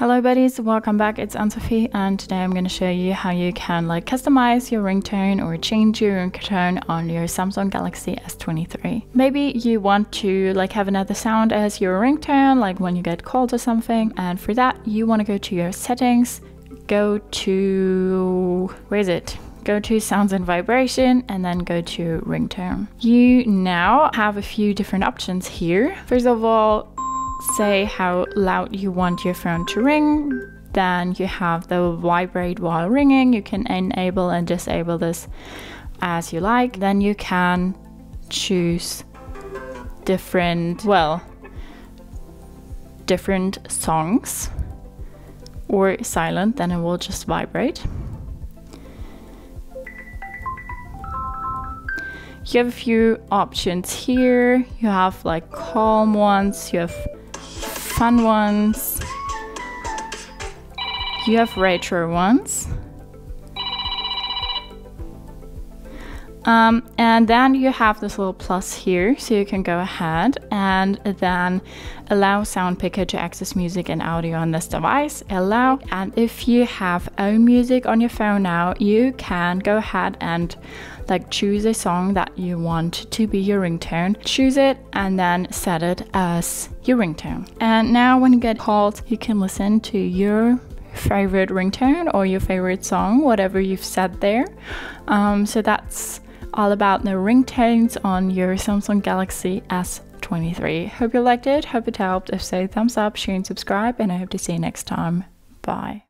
Hello buddies, welcome back. It's Ann-Sofi and today I'm going to show you how you can like customize your ringtone or change your ringtone on your Samsung Galaxy S23. Maybe you want to like have another sound as your ringtone like when you get called or something and for that you want to go to your settings, go to where is it? Go to sounds and vibration and then go to ringtone. You now have a few different options here. First of all, say how loud you want your phone to ring. Then you have the vibrate while ringing. You can enable and disable this as you like. Then you can choose different, well, different songs or silent, then it will just vibrate. You have a few options here. You have like calm ones, you have fun ones. You have retro ones. Um, and then you have this little plus here, so you can go ahead and then allow SoundPicker to access music and audio on this device. Allow, and if you have own music on your phone now, you can go ahead and like choose a song that you want to be your ringtone, choose it, and then set it as your ringtone. And now, when you get called, you can listen to your favorite ringtone or your favorite song, whatever you've set there. Um, so that's all about the ringtones on your Samsung Galaxy S23. Hope you liked it, hope it helped. If so, thumbs up, share, and subscribe, and I hope to see you next time. Bye.